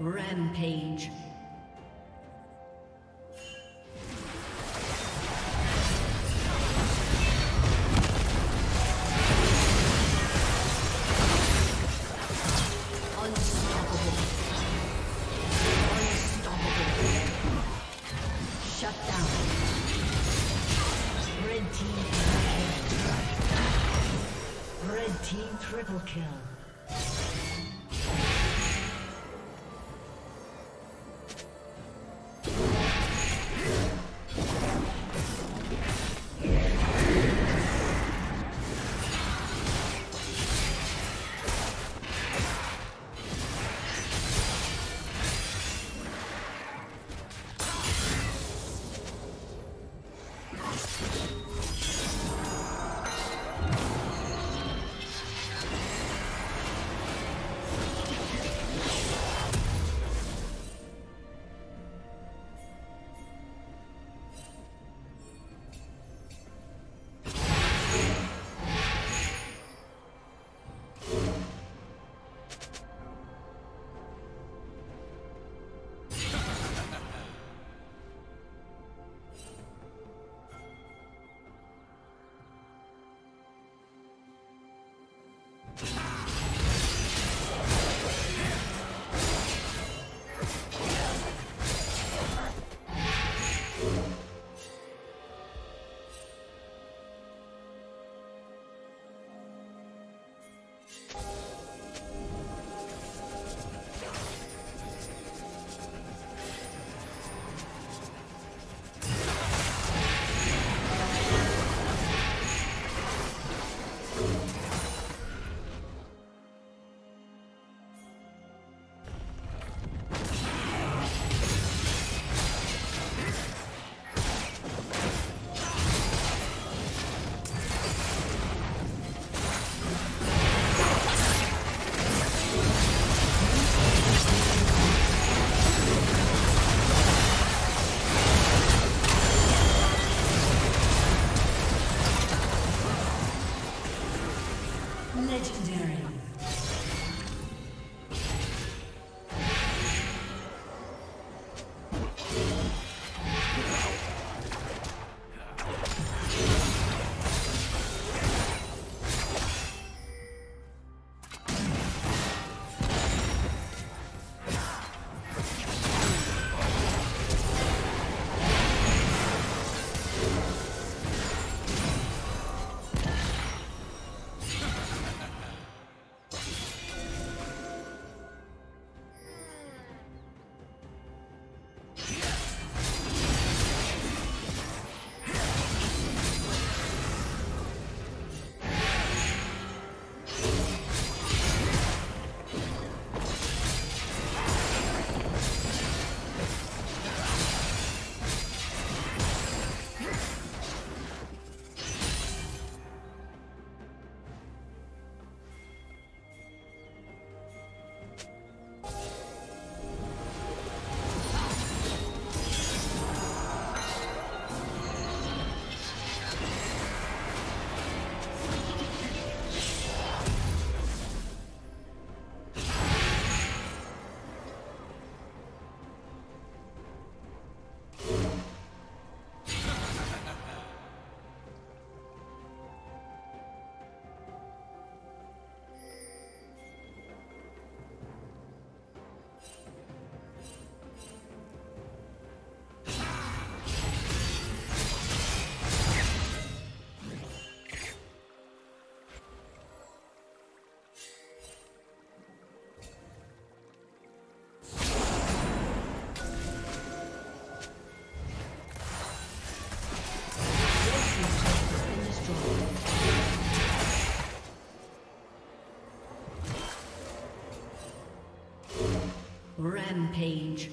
Rampage. Legendary. Rampage.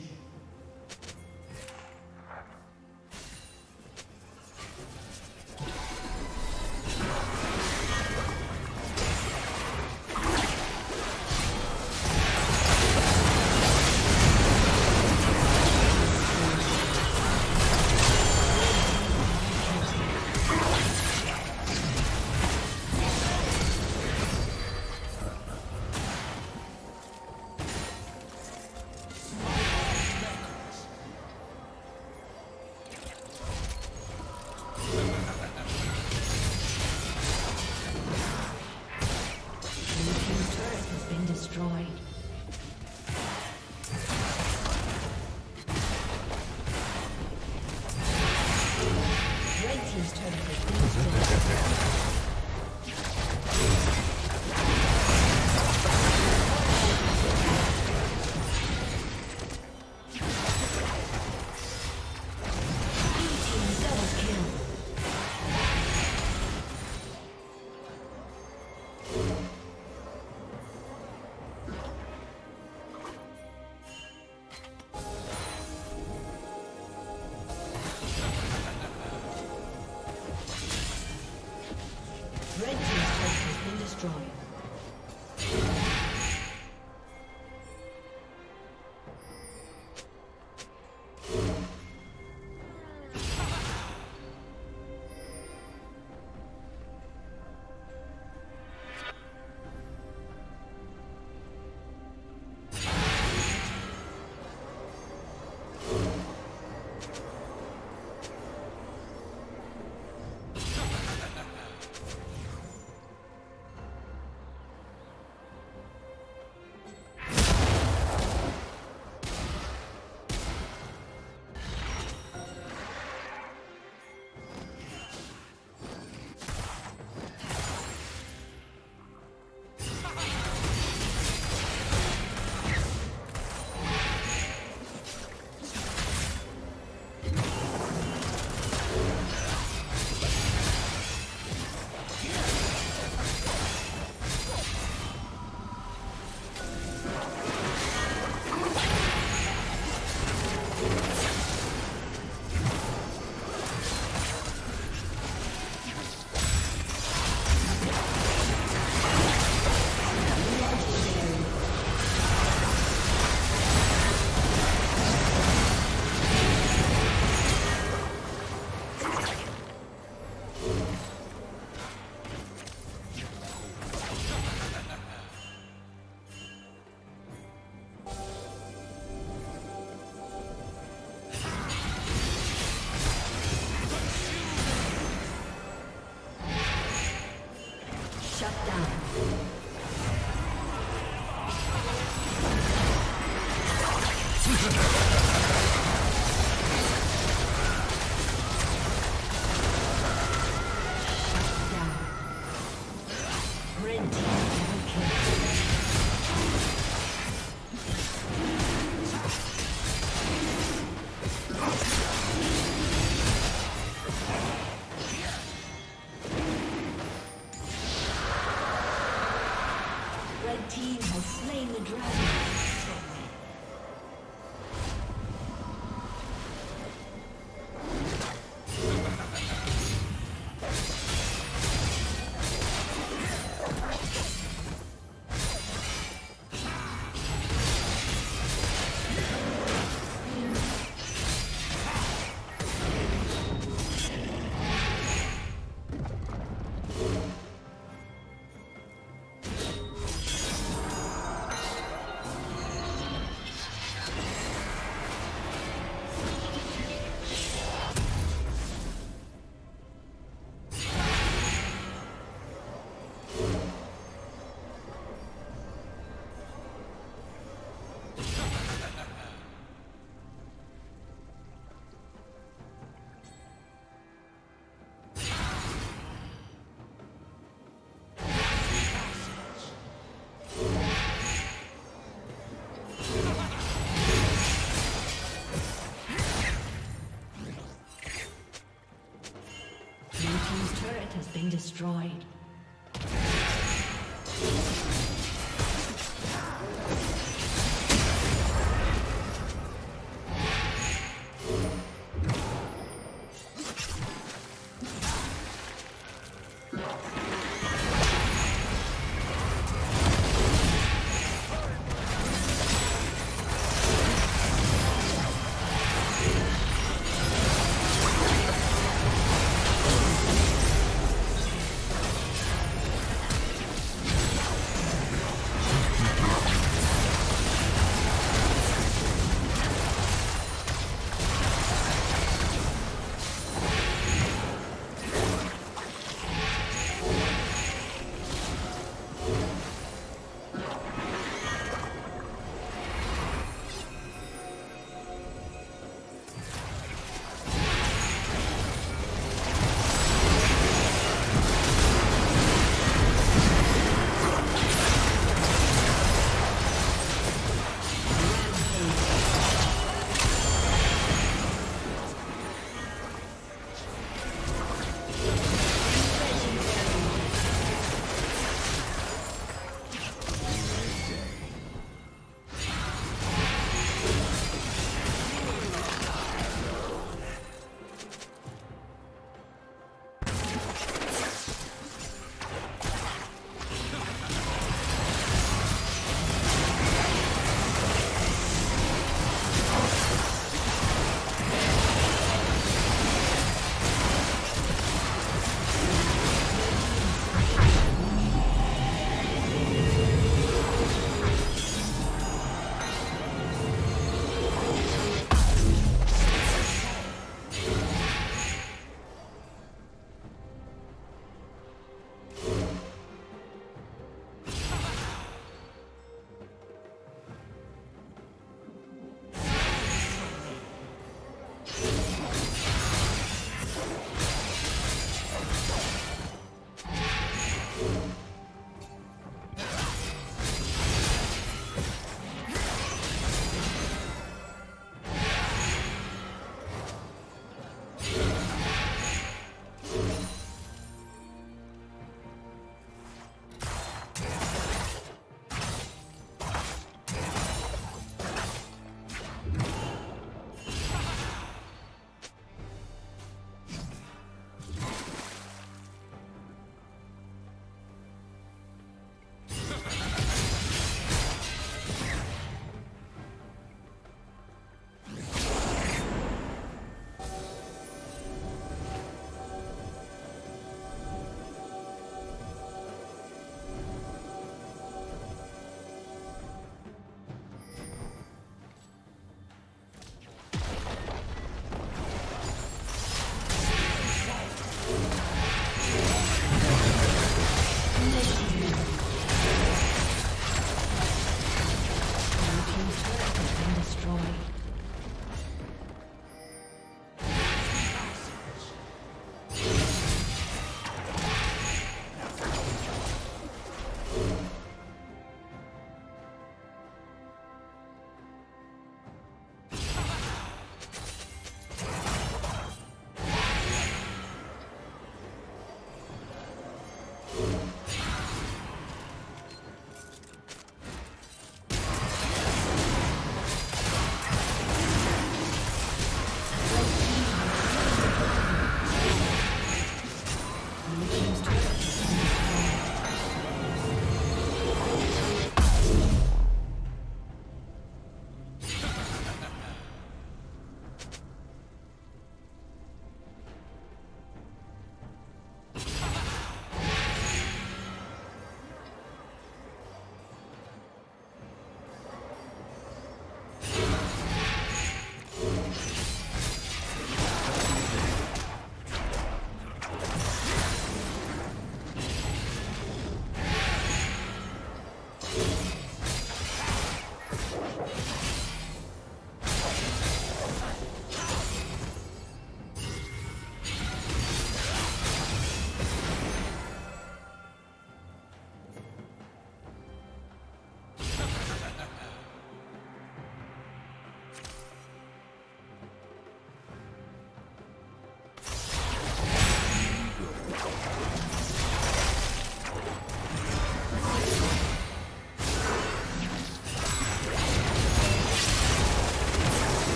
Destroyed.